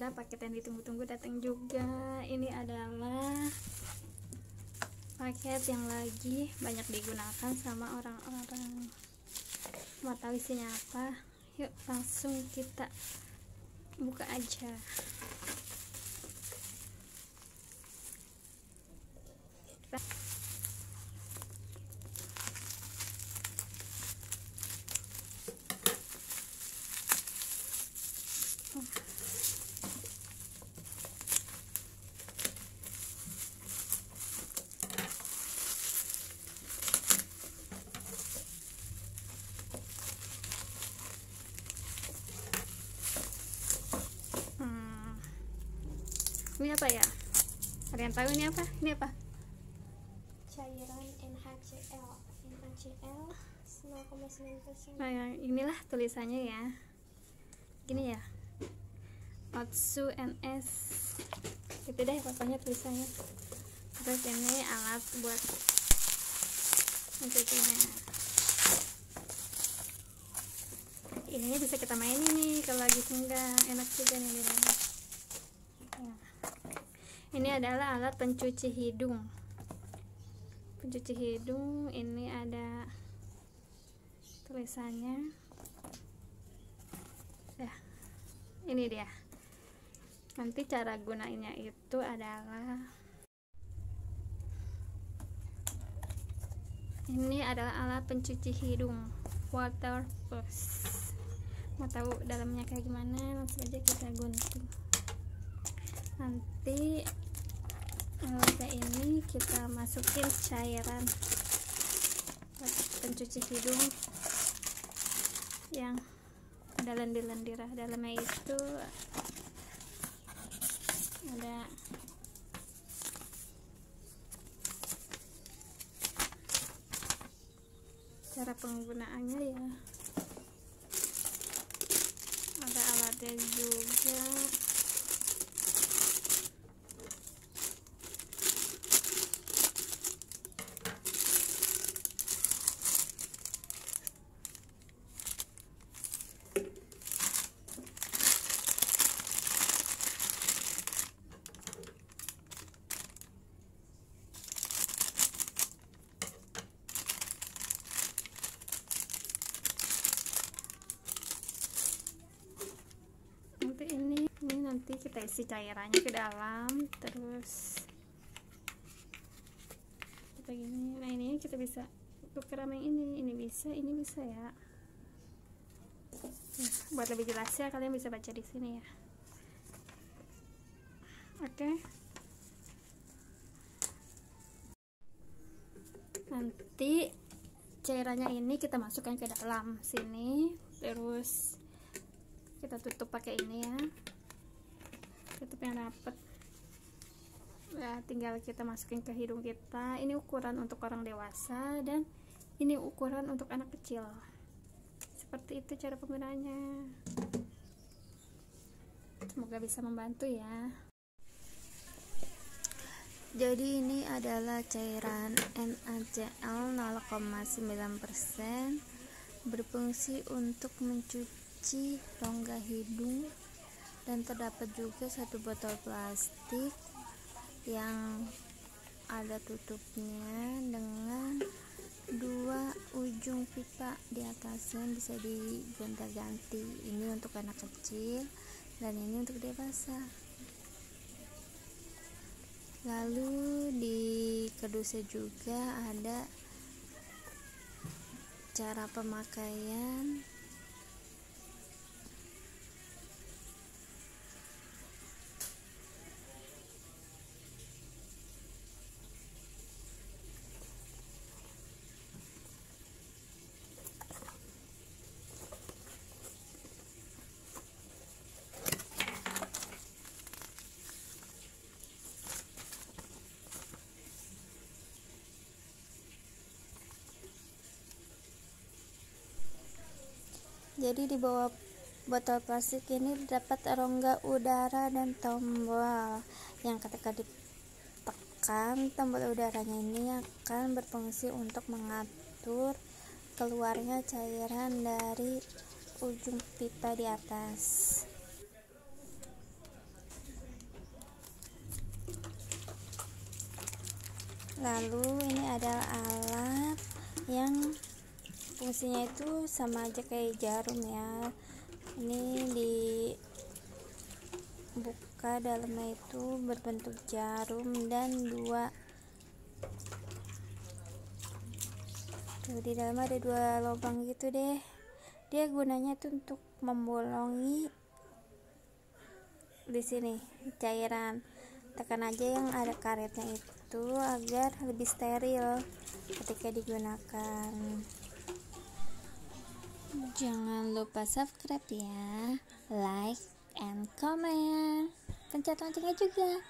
akhirnya paket yang ditunggu-tunggu datang juga. Ini adalah paket yang lagi banyak digunakan sama orang-orang. Mau tahu isinya apa? Yuk langsung kita buka aja Ini apa ya? Ada yang tahu ini apa? Ini apa? cairan NaCl NaCl 0,9% Nah, yang inilah tulisannya ya. Gini ya. Otsu NS. Gitu deh pokoknya tulisannya. Terus ini alat buat mencucinya. Ininya bisa kita mainin nih kalau lagi senggang, enak juga nih di. Ya. Ini adalah alat pencuci hidung. Pencuci hidung ini ada tulisannya. Ya ini dia. Nanti cara gunainnya itu adalah ini adalah alat pencuci hidung. Waterproof. Mau tahu dalamnya kayak gimana? Langsung aja kita gunting nanti alatnya ini kita masukin cairan pencuci hidung yang ada lendir-lendir dalamnya itu ada cara penggunaannya ya. Ada alatnya juga nanti ini ini nanti kita isi cairannya ke dalam terus kita gini. Nah ini kita bisa sama yang ini ini bisa ini bisa ya. Buat lebih jelasnya kalian bisa baca di sini ya. Oke. Nanti cairannya ini kita masukkan ke dalam sini terus kita tutup pakai ini ya yang rapet ya tinggal kita masukin ke hidung kita. Ini ukuran untuk orang dewasa dan ini ukuran untuk anak kecil. Seperti itu cara penggunaannya. Semoga bisa membantu ya. Jadi ini adalah cairan NaCl 0,9% berfungsi untuk mencuci rongga hidung dan terdapat juga satu botol plastik yang ada tutupnya dengan dua ujung pipa di atasnya bisa digonta-ganti ini untuk anak kecil dan ini untuk dewasa. Lalu di kedusnya juga ada cara pemakaian Jadi di bawah botol plastik ini terdapat rongga udara dan tombol yang ketika ditekan tombol udaranya ini akan berfungsi untuk mengatur keluarnya cairan dari ujung pipa di atas. Lalu ini adalah alat yang fungsinya itu sama aja kayak jarum ya. Ini dibuka dalamnya itu berbentuk jarum dan dua tuh di dalam ada dua lubang gitu deh. Dia gunanya tuh untuk membolongi di sini cairan. Tekan aja yang ada karetnya itu agar lebih steril ketika digunakan jangan lupa subscribe ya. Like and comment. Pencet loncengnya juga